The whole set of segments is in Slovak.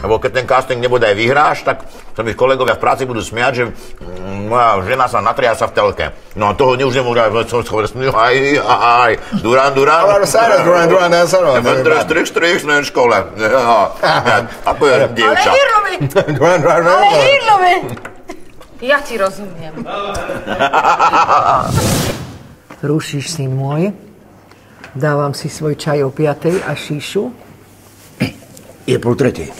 Lebo keď ten casting nebude aj vyhráš, tak sa mi kolegovia v práci budú smiať, že mm, moja žena sa natriasa v telke. No a toho už nemôžu aj som smiať, aj, aj, Duran, Duran. Sai, Duran, Duran, ne, sono. Vendere strich, strich, v škole. Ja, Ako je Ale dievča. Hirlovi! Duran, Duran, Ale! Ja ti rozumiem. Rušíš si môj. Dávam si svoj čaj o piatej a šíšu. Je pol tretej.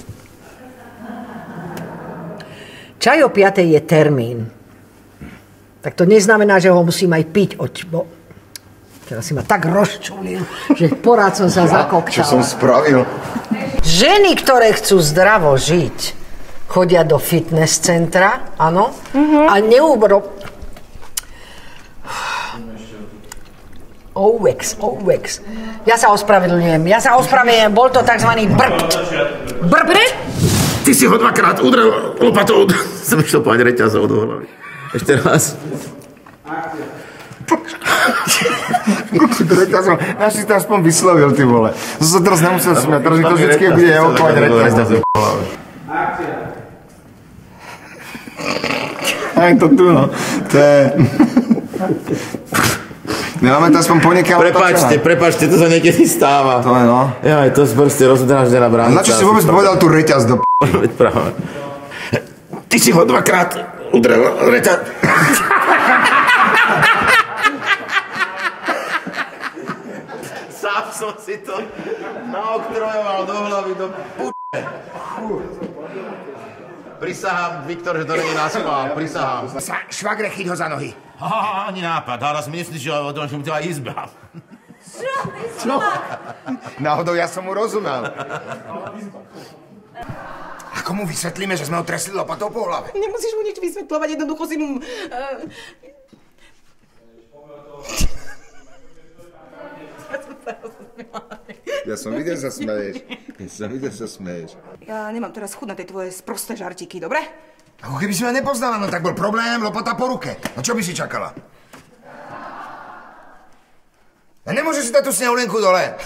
Čaj o piatej je termín. Tak to neznamená, že ho musím aj piť. Oď, bo... Teraz si ma tak rozčulil, že porád som sa Čo som spravil? Ženy, ktoré chcú zdravo žiť, chodia do fitness centra, áno, a neubro... Owex, Owex. Ja sa ospravedlňujem, ja sa ospravedlňujem, bol to tzv. brbt. Brbt? Si ho dvakrát udrel lopatou. Som išiel povedať reťazov do hlavy. Ešte raz. Ja si to aspoň vyslovil, ty vole. Som sa teraz nemusel smiať, teraz mi to vždycky bude evokovať reťaz. Aj to tu, no. To je... Nemáme to aspoň ponekal Prepačte, prepačte, to sa niekedy stáva. To je, no. Ja, to je proste rozdráždená A bránica. na čo si vôbec povedal tú reťaz do p***? Veď práve. Ty si ho dvakrát udrel reťaz. Sám som si to naoktrojoval do hlavy do p***e. Prisahám, Viktor, že to není na schvál, prisahám. Švagre, chyť ho za nohy. Aha, ani nápad, ale si myslíš, že o tom, že mu teba izba. Náhodou ja som mu rozumel. Ako mu vysvetlíme, že sme ho tresli lopatou po hlave? Nemusíš mu nič vysvetľovať, jednoducho si mu... Uh, Ja som videl, že sa smeješ. Ja som videl, že sa smeješ. ja nemám teraz chud na tie tvoje sprosté žartiky, dobre? Ako keby si ma nepoznala, no tak bol problém, lopata po ruke. No čo by si čakala? A nemôžeš si dať tú snehulenku dole.